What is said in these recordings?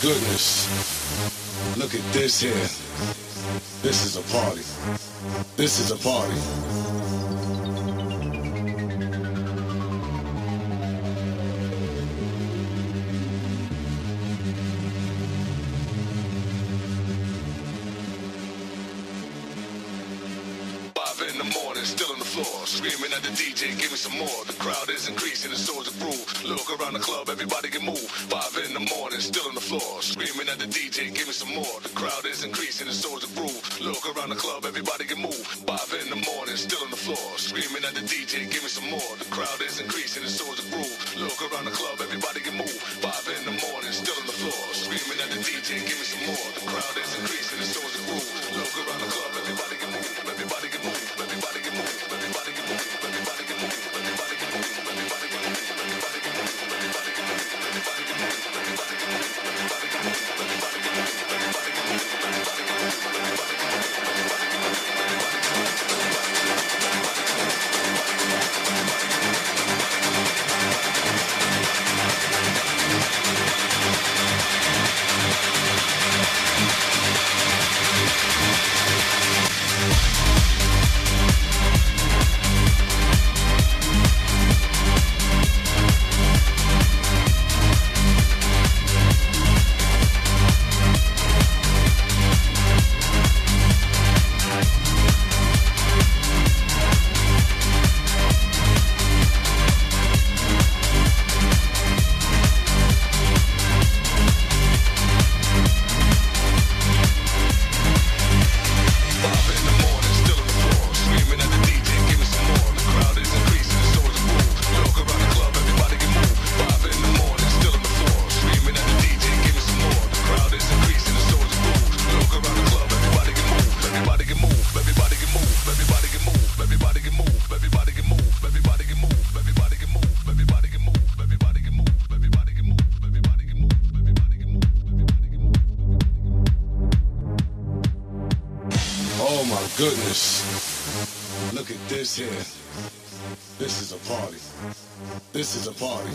Look at this here. This is a party. This is a party. Five in the morning, still on the floor, screaming at the DJ, give me some more. The crowd is increasing, the soul's are groove. Look around the club, everybody can move. Five More. The crowd is increasing, the soul's a groove. Look around the club, everybody can move. Five in the morning, still on the floor, screaming at the DJ, give me some more. The crowd is increasing, the soul's a groove. Look around the club, everybody can move. Five in the morning, still on the floor, screaming at the DJ, give me some more. The crowd is increasing, the soul's a groove. Look around goodness. Look at this here. This is a party. This is a party.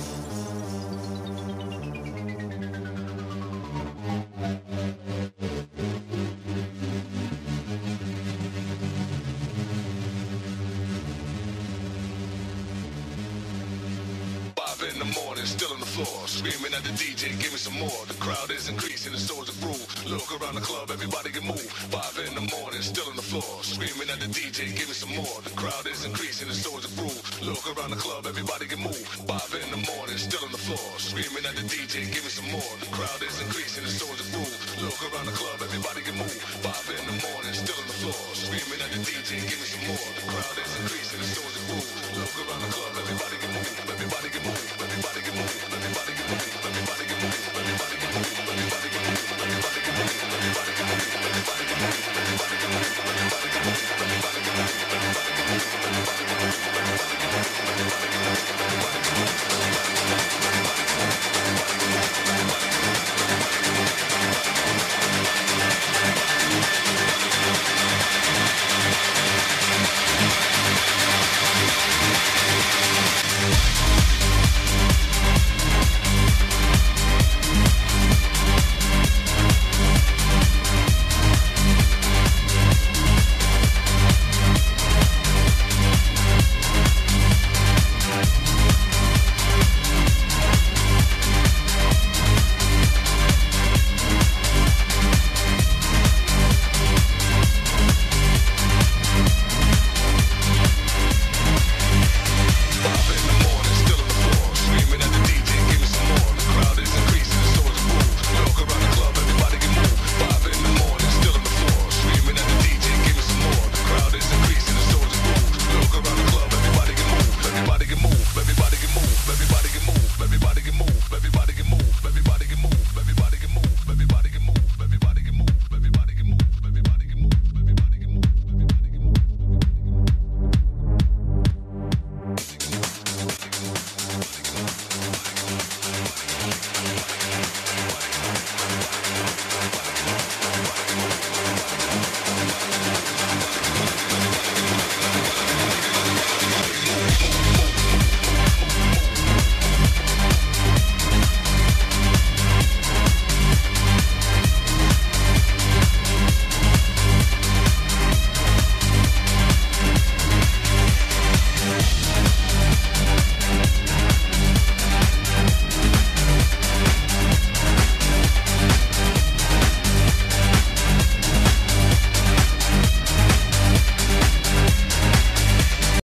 Morning, still on the floor, screaming at the DJ, give me some more. The crowd is increasing, the soul's a groove. Look around the club, everybody can move. Five in the morning, still on the floor, screaming at the DJ, give me some more. The crowd is increasing, the soul's a groove. Look around the club, everybody can move. Five in the morning, still on the floor, screaming at the DJ, give me some more. The crowd is increasing, the soul's a groove. Look around the club, everybody can move. Five in the morning, still on the floor, screaming at the DJ, give me some more. The crowd is increasing, the soul's a groove.